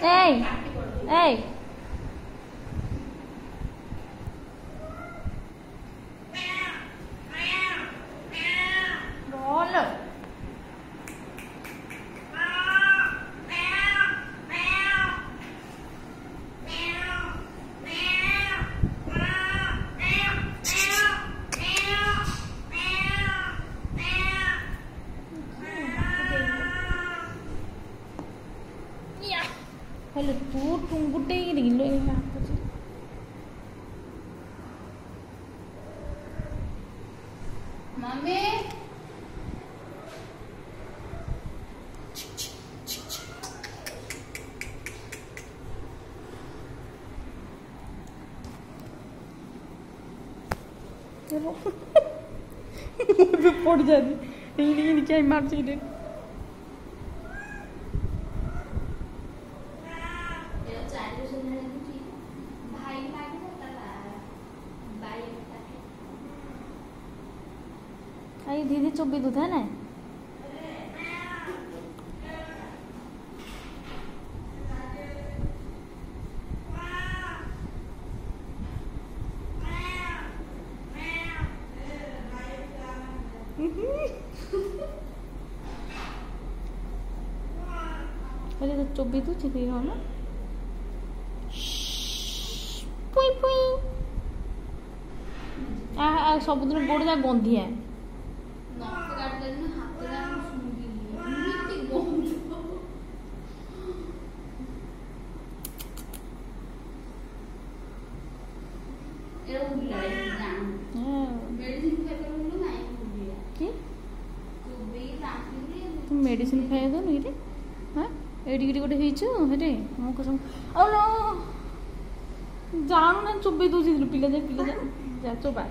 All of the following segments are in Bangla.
Hey! Hey! bunu. Before jadi. Ini ini kayak martini. दिदी चुप भी दूध है ना અરે તો ચોબી તું છે તીરોનો পুই পুই আহ সমুদ্রের গোড়দা গন্ধিয়া হ্যাঁ। ମେଡ଼ିସିନ ଖାଇବା ଦେଉନି କିରେ ହଁ ଏଇଠିକିଠି ଗୋଟେ ହେଇଛୁ ହେରେ ମୁଁ କସମ ଆଉ ଜାଣୁ ନା ଚୋବେଇ ଦେଉଛି ପିଲା ଯା ପିଲା ଯା ଚୋବା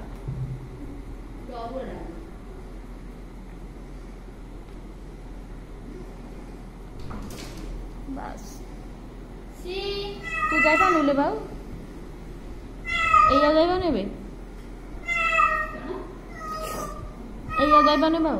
ତୁ তুই যাই পারলে ଏଇଆ এই ଏବେ ଏଇଆ এই যাইবা নেবাও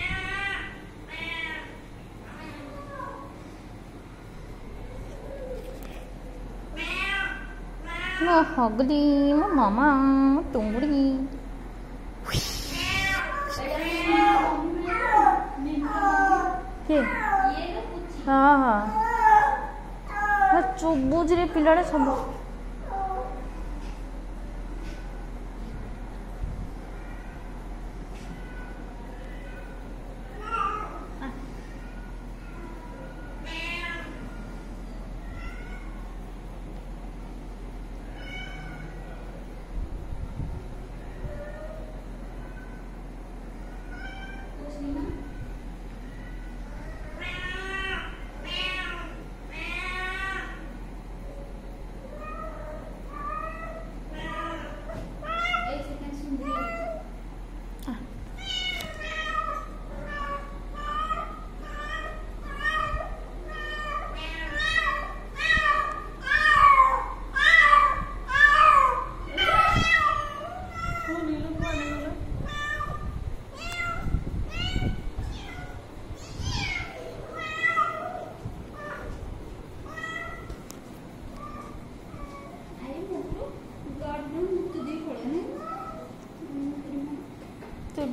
나 허그리, 마마, 동그리. 예. 아. 나좀 아, 무지를 빌라를 선물.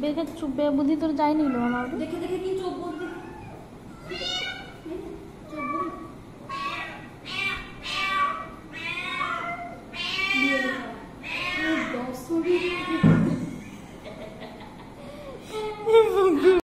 চুপবে চুপ বুদ্ধি তোর যায়নি আমার দেখে দেখে কি চোখ